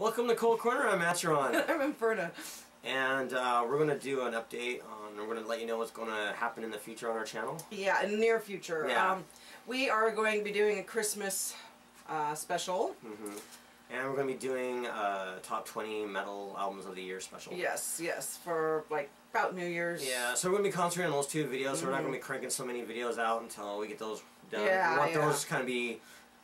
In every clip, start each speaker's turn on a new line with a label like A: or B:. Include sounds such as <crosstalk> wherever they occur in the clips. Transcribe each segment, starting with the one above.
A: Welcome to Kult Corner. I'm Matcheron. <laughs>
B: I'm Inferna.
A: And uh, we're going to do an update on, we're going to let you know what's going to happen in the future on our channel.
B: Yeah, in the near future.
A: Yeah.
B: Um, we are going to be doing a Christmas uh, special.
A: Mm-hmm. And we're going to be doing a top 20 metal albums of the year special.
B: Yes, yes, for like about New Year's.
A: Yeah, so we're going to be concentrating on those two videos, so we're not
B: Mhm.
A: going to be cranking so many videos out until we get those done.
B: Yeah,
A: we want
B: yeah.
A: those kind of be,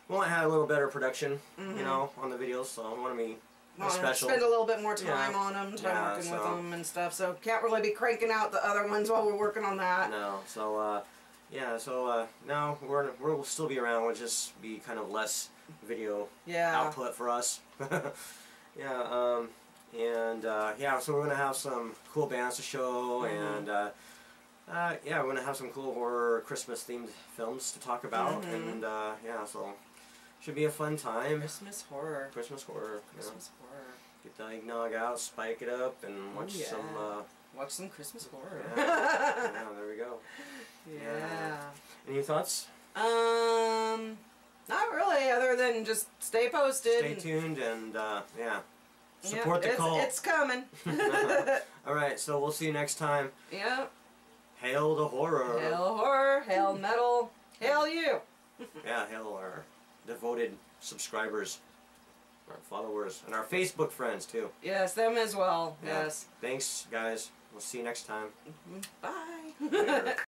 A: we want to have a little better production,
B: mm -hmm.
A: you know, on the videos, so we want to be
B: Wanna
A: special.
B: Spend a little bit more time
A: Yeah.
B: on them, time
A: Yeah,
B: working with them and stuff. So can't really be cranking out the other ones while we're working on that.
A: No, so uh, yeah, so uh, now we're we'll still be around. We'll just be kind of less video
B: Yeah.
A: output for us. <laughs> yeah, um, and uh, yeah, so we're gonna have some cool bands to show,
B: Mhm.
A: and uh, uh, yeah, we're gonna have some cool horror Christmas themed films to talk about,
B: Mhm.
A: and uh, yeah, so should be a fun time.
B: Christmas horror.
A: Christmas horror.
B: Christmas horror.
A: Get the eggnog out, spike it up, and watch
B: yeah.
A: some. Uh,
B: Watch some Christmas horror.
A: yeah, yeah, there we go. <laughs>
B: yeah.
A: Any thoughts?
B: Um, not really, other than just stay posted.
A: Stay
B: and-
A: tuned and uh, yeah, support the
B: it's,
A: cult.
B: It's coming. <laughs> <laughs>
A: All right, so we'll see you next time.
B: yep.
A: Hail the horror.
B: Hail horror, hail metal, hail you.
A: Yeah, hail our devoted subscribers, our followers, and our Facebook friends too.
B: Yes, them as well.
A: Yeah.
B: Yes.
A: Thanks, guys. We'll see you next time. Mm-hmm.
B: Bye.
A: Later. <laughs>